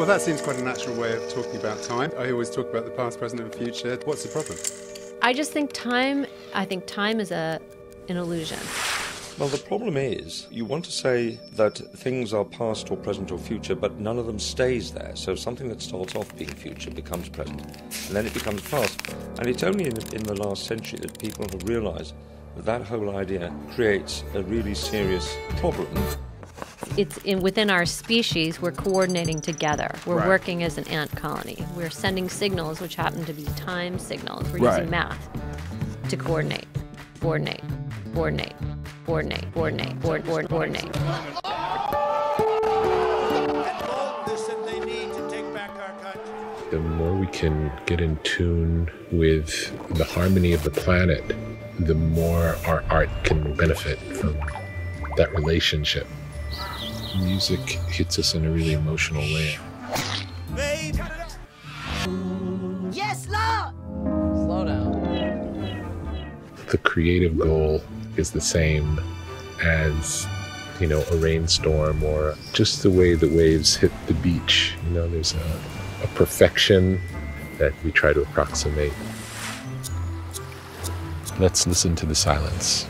Well, that seems quite a natural way of talking about time. I always talk about the past, present, and future. What's the problem? I just think time. I think time is a an illusion. Well, the problem is you want to say that things are past or present or future, but none of them stays there. So something that starts off being future becomes present, and then it becomes past. And it's only in, in the last century that people have realized that that whole idea creates a really serious problem. It's in within our species. We're coordinating together. We're Right. working as an ant colony. We're sending signals, which happen to be time signals. We're Right. using math to coordinate, coordinate, coordinate, coordinate, coordinate, coordinate, coord- coordinate. the more we can get in tune with the harmony of the planet, the more our art can benefit from that relationship. Music hits us in a really emotional way. Yes, Lord! Slow down. The creative goal is the same as, you know, a rainstorm or just the way the waves hit the beach. You know, there's a, a perfection that we try to approximate. Let's listen to the silence.